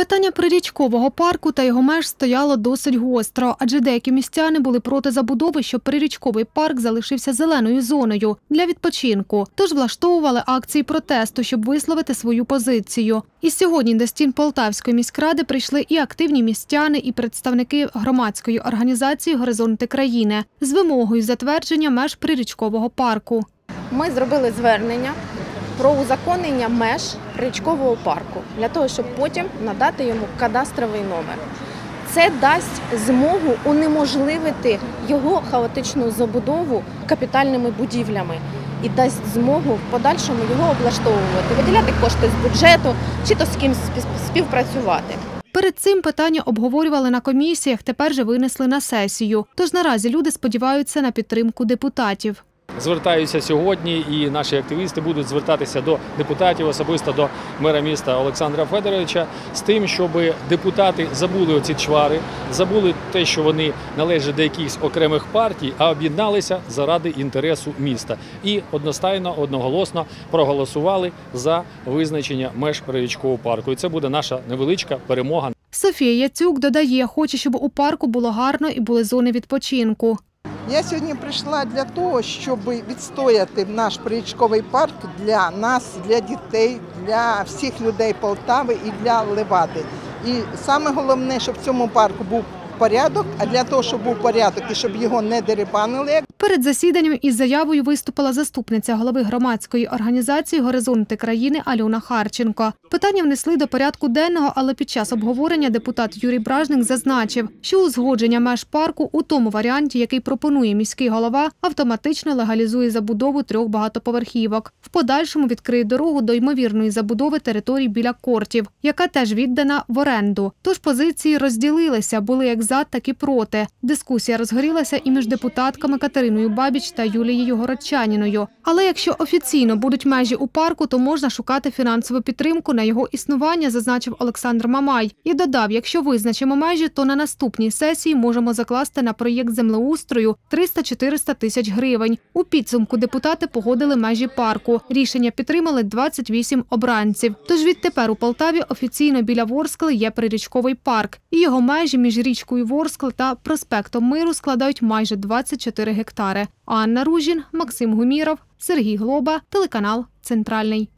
Питання прирічкового парку та його меж стояло досить гостро, адже деякі містяни були проти забудови, щоб прирічковий парк залишився зеленою зоною для відпочинку. Тож влаштовували акції протесту, щоб висловити свою позицію. І сьогодні до стін Полтавської міськради прийшли і активні містяни, і представники громадської організації Горизонти країни з вимогою затвердження меж прирічкового парку. Ми зробили звернення про узаконення меж річкового парку для того, щоб потім надати йому кадастровий номер. Це дасть змогу унеможливити його хаотичну забудову капітальними будівлями і дасть змогу в подальшому його облаштовувати, виділяти кошти з бюджету чи то з спів- співпрацювати. Перед цим питання обговорювали на комісіях, тепер же винесли на сесію. Тож наразі люди сподіваються на підтримку депутатів. Звертаюся сьогодні, і наші активісти будуть звертатися до депутатів, особисто до мера міста Олександра Федоровича, з тим, щоб депутати забули оці чвари, забули те, що вони належать до якихось окремих партій, а об'єдналися заради інтересу міста і одностайно, одноголосно проголосували за визначення меж прирічкового парку. І це буде наша невеличка перемога. Софія Яцюк додає, хоче, щоб у парку було гарно і були зони відпочинку. Я сьогодні прийшла для того, щоб відстояти наш прирічковий парк для нас, для дітей, для всіх людей Полтави і для Левади. І саме головне, щоб в цьому парку був порядок, а для того, щоб був порядок і щоб його не дерибанили, Перед засіданням із заявою виступила заступниця голови громадської організації Горизонти країни Альона Харченко. Питання внесли до порядку денного, але під час обговорення депутат Юрій Бражник зазначив, що узгодження меж парку у тому варіанті, який пропонує міський голова, автоматично легалізує забудову трьох багатоповерхівок. В подальшому відкриє дорогу до ймовірної забудови територій біля кортів, яка теж віддана в оренду. Тож позиції розділилися, були як за, так і проти. Дискусія розгорілася і між депутатками Катериною Бабіч та Юлією Городчаніною. Але якщо офіційно будуть межі у парку, то можна шукати фінансову підтримку на його існування, зазначив Олександр Мамай. І додав, якщо визначимо межі, то на наступній сесії можемо закласти на проєкт землеустрою 300-400 тисяч гривень. У підсумку депутати погодили межі парку. Рішення підтримали 28 обранців. Тож відтепер у Полтаві офіційно біля Ворскли є прирічковий парк. І його межі між річкою Ворскл та проспектом Миру складають майже 24 гектари. Анна Ружін, Максим Гуміров, Сергій Глоба, телеканал Центральний.